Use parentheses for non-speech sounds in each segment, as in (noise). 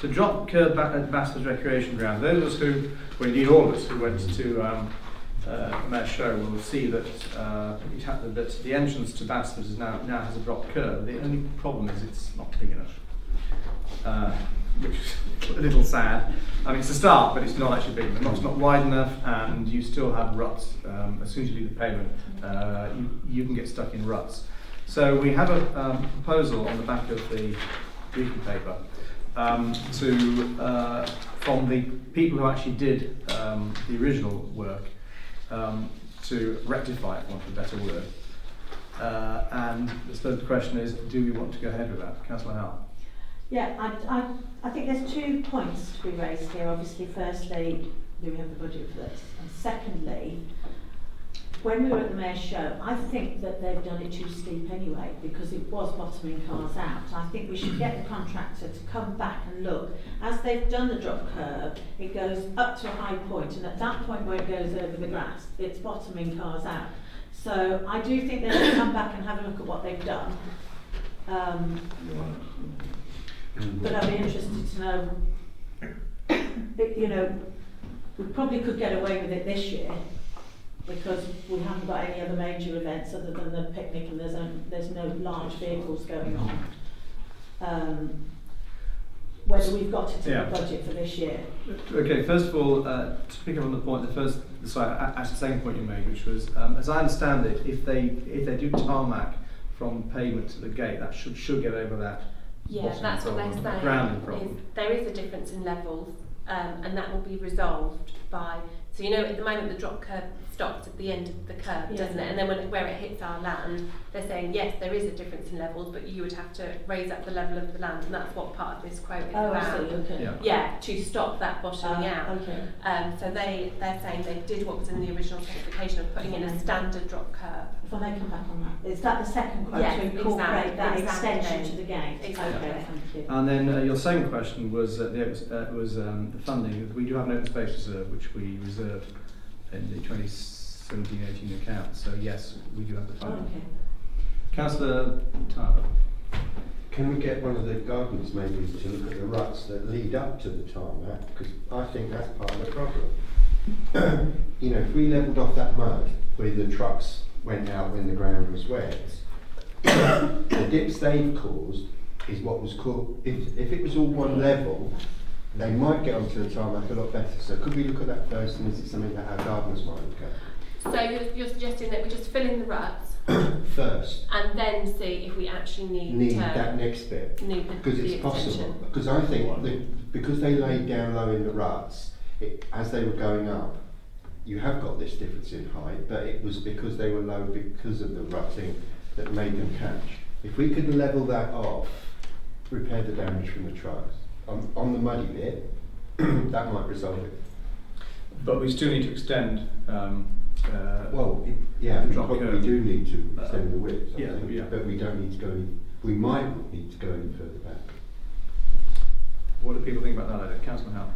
So drop curb back at Bassford Recreation Ground. Those of us who, well indeed all of us who went to um, uh, Show will see that uh, that the entrance to Bassford is now now has a drop curb. The only problem is it's not big enough, uh, which is (laughs) a little sad. I mean, it's a start, but it's not actually big enough. It's not wide enough, and you still have ruts. Um, as soon as you leave the pavement, uh, you, you can get stuck in ruts. So we have a um, proposal on the back of the briefing paper um, to uh, from the people who actually did um, the original work um, to rectify it, for want of a better word. Uh, and I suppose the question is, do we want to go ahead with that? Councillor Howe. Yeah, I, I, I think there's two points to be raised here. Obviously, firstly, do we have the budget for this? And secondly, when we were at the mayor's show, I think that they've done it too steep anyway because it was bottoming cars out. I think we should get the contractor to come back and look. As they've done the drop curb, it goes up to a high point and at that point where it goes over the grass, it's bottoming cars out. So I do think they should come back and have a look at what they've done. Um, but I'd be interested to know, (coughs) you know, we probably could get away with it this year because we haven't got any other major events other than the picnic and there's, um, there's no large vehicles going on. Um, whether we've got it in Yeah. the budget for this year. Okay, first of all, uh, to pick up on the point, the first, sorry, a- actually the second point you made, which was, um, as I understand it, if they if they do tarmac from pavement to the gate, that should should get over that Yeah, bottom that's what problem, they're saying. grounding Is problem. there is a difference in levels, um, and that will be resolved by. So you know, at the moment the drop curb stops at the end of the curb, Yeah. doesn't it? And then when it, where it hits our land, they're saying yes, there is a difference in levels, but you would have to raise up the level of the land, and that's what part of this quote is Oh, about. okay. Yeah. Yeah, to stop that bottoming Uh, out. Okay. Um, so they they're saying they did what was in the original specification of putting in a standard drop curb. If I may come back on that, is that the second quote Yes, to incorporate exactly, that exactly. extension to the gate? Exactly. Okay, thank you. And then uh, your second question was uh, the, uh, was um, the funding. We do have an open space reserve, which we reserved in the 2017-18 account. So yes, we do have the Oh, funding. okay. Councillor Tyler. Can we get one of the gardeners maybe to look at the ruts that lead up to the tarmac? Because I think that's part of the problem. (clears throat) you know, if we levelled off that mud where the trucks went out when the ground was wet, (coughs) the dips they've caused is what was called, if, if it was all one level, they might get onto the tarmac a lot better. So could we look at that first and is it something that our gardeners might look at? So you're, you're suggesting that we just fill in the ruts (coughs) First, and then see if we actually need, need that next bit. Because it's possible. extension. Because I think that because they laid down low in the ruts, it, as they were going up, you have got this difference in height, but it was because they were low because of the rutting that made them catch. If we could level that off, repair the damage from the trucks on, on the muddy bit, (clears throat) that might resolve it. But we still need to extend. Um, uh, Well, it, yeah, The we probably do need to Uh, extend the width, I yeah, think, yeah. but we don't need to go any, we might not need to go any further back. what do people think about that idea? Councillor Howe.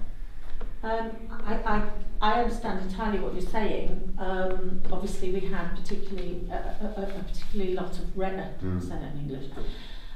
Um, I, I, I understand entirely what you're saying. Um, obviously, we had particularly a, a, a a particularly lot of rain. Uh, Mm. say in English.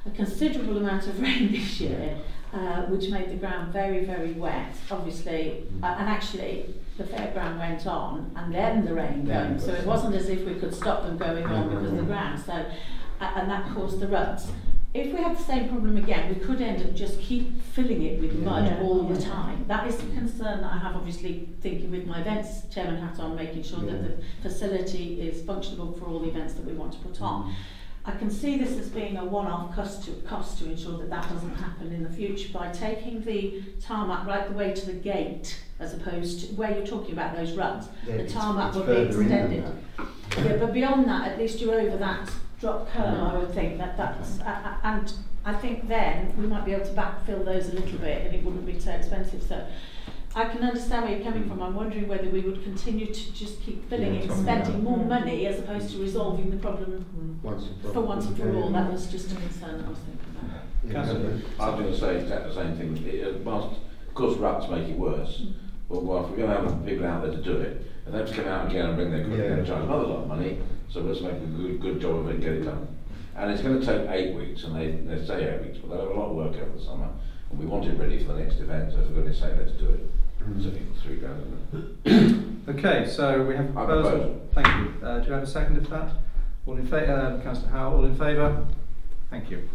A considerable amount of (laughs) rain this year, uh, which made the ground very, very wet. Obviously, Mm. uh, and actually, the fairground went on, and then the rain Then came. So it wasn't as if we could stop them going on no, because of the ground. So, uh, and that caused the ruts. If we had the same problem again, we could end up just keep filling it with mud Yeah. all the time. That is the concern that I have, obviously, thinking with my events chairman hat on, making sure that the facility is functional for all the events that we want to put on. I can see this as being a one-off cost to, cost to ensure that that doesn't happen in the future by taking the tarmac right the way to the gate as opposed to where you're talking about those ruts. Yeah, the tarmac will be extended. Yeah, but beyond that, at least you're over that drop curve, mm. I would think. that that's, uh, And I think then we might be able to backfill those a little bit and it wouldn't be so expensive. So I can understand where you're coming from. I'm wondering whether we would continue to just keep filling Yeah, it and spending that. more money as opposed to resolving the problem Once and for, for once and for Yeah. all. That was just a concern that I was thinking about. Yeah. Councillor. I was going to say exactly the same thing. It, uh, whilst, of course, ruts make it worse, Mm. but whilst we're going to have people out there to do it, and they have to come out again and bring their equipment, Yeah. they're going to charge another lot of money, so let's make a good, good job of it and get it done. And it's going to take eight weeks, and they, they say eight weeks, but they'll have a lot of work over the summer. And we want it ready for the next event, so for goodness sake, let's do it. It's only three grand, isn't it? (clears throat) Okay, so we have a proposal. Thank you. Uh, do you have a second for that? All in favour, uh, Councillor Howell, all in favour? Thank you.